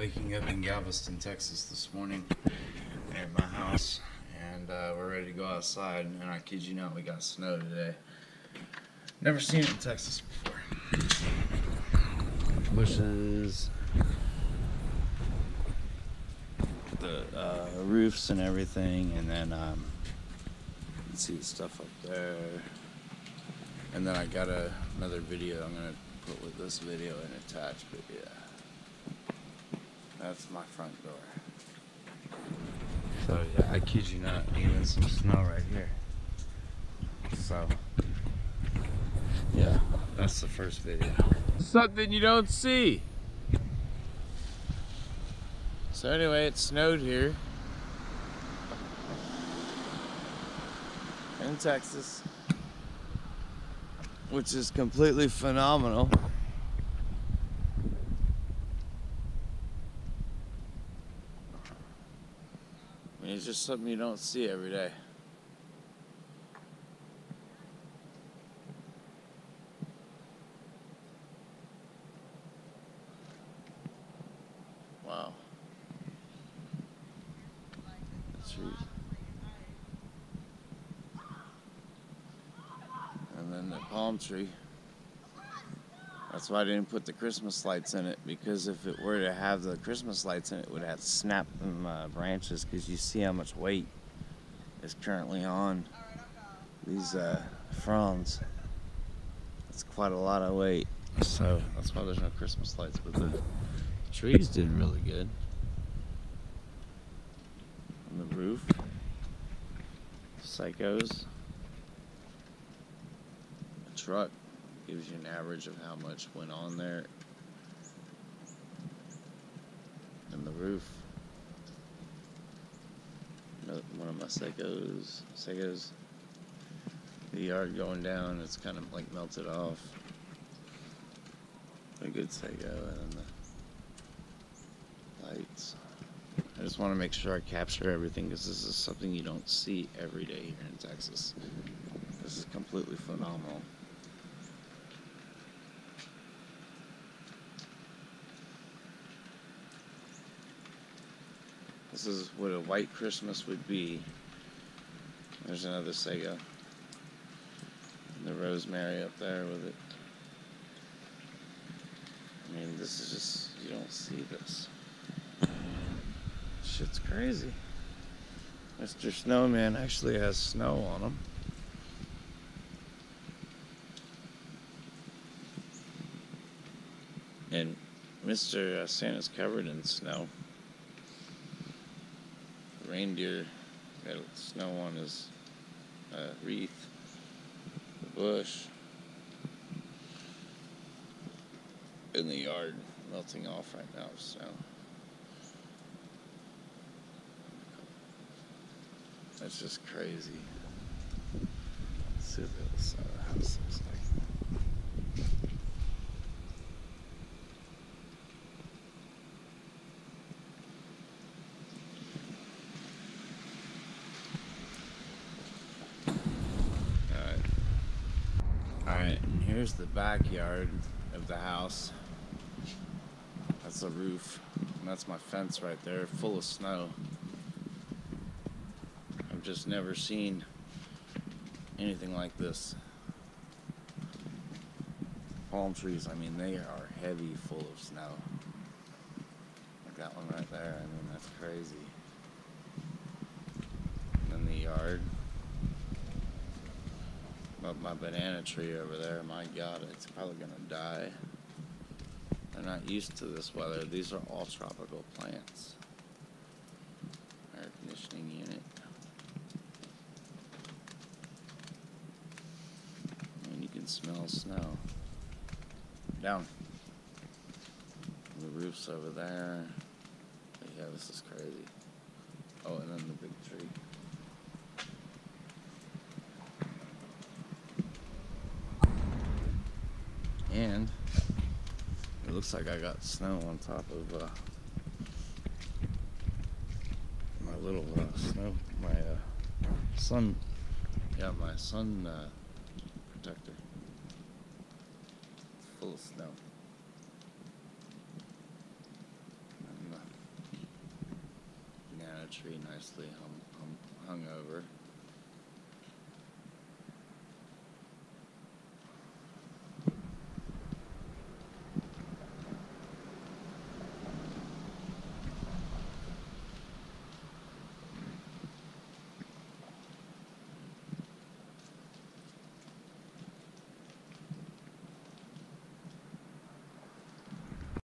waking up in Galveston, Texas this morning at my house, and uh, we're ready to go outside. And I kid you not, we got snow today. Never seen it in Texas before. Bushes, the uh, roofs and everything, and then um, you can see the stuff up there. And then I got a, another video I'm gonna put with this video and attach, but yeah. That's my front door. So yeah, I kid you not, even some snow right here. So yeah, that's the first video. Something you don't see. So anyway, it snowed here in Texas, which is completely phenomenal. It's just something you don't see every day. Wow. Trees. And then the palm tree. That's why I didn't put the Christmas lights in it because if it were to have the Christmas lights in it, it would have snapped them uh, branches because you see how much weight is currently on these uh, fronds. It's quite a lot of weight. So that's why there's no Christmas lights, but the trees did really good. On the roof, psychos, a truck gives you an average of how much went on there. And the roof. One of my sagos. sagos. The yard going down, it's kind of like melted off. A good sago and the lights. I just want to make sure I capture everything because this is something you don't see every day here in Texas. This is completely phenomenal. This is what a white Christmas would be. There's another sago. The rosemary up there with it. I mean, this is just, you don't see this. Shit's crazy. Mr. Snowman actually has snow on him. And Mr. Uh, Santa's covered in snow reindeer got snow on his uh, wreath, the bush, in the yard melting off right now so. That's just crazy. Let's see what the house looks like. Here's the backyard of the house. That's the roof. And that's my fence right there, full of snow. I've just never seen anything like this. Palm trees, I mean, they are heavy, full of snow. Like that one right there, I mean, that's crazy. And then the yard. My banana tree over there, my god, it's probably gonna die. They're not used to this weather. These are all tropical plants. Air conditioning unit. And you can smell snow. Down. The roof's over there. Yeah, this is crazy. Oh, and then the big tree. And it looks like I got snow on top of uh, my little uh, snow, my uh, sun, yeah, my sun uh, protector. Full of snow. And tree nicely hung, hung, hung over.